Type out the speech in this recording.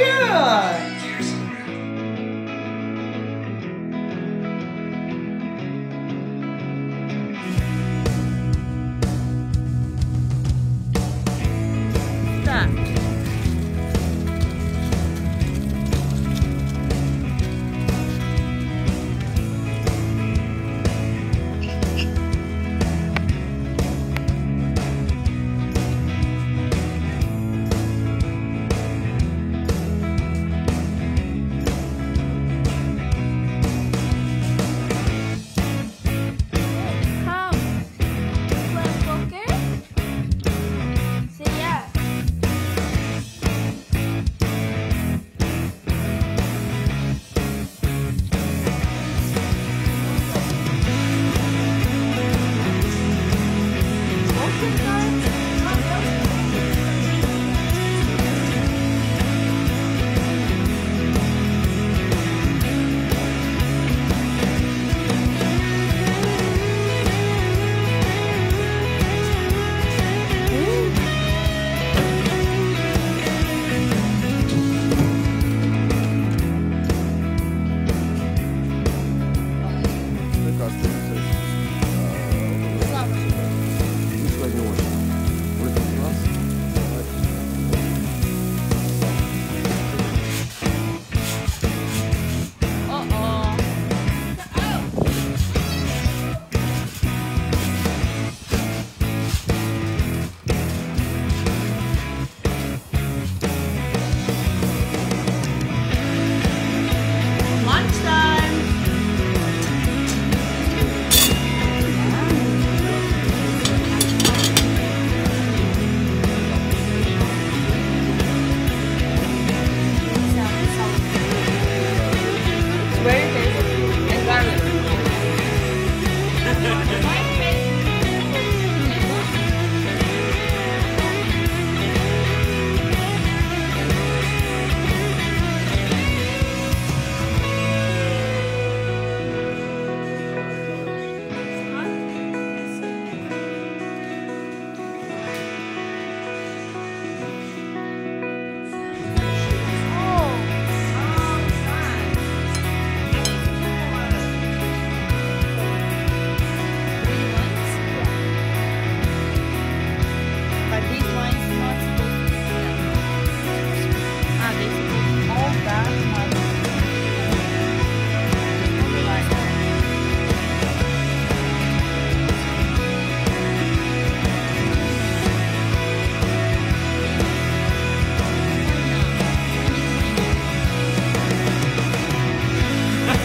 yeah.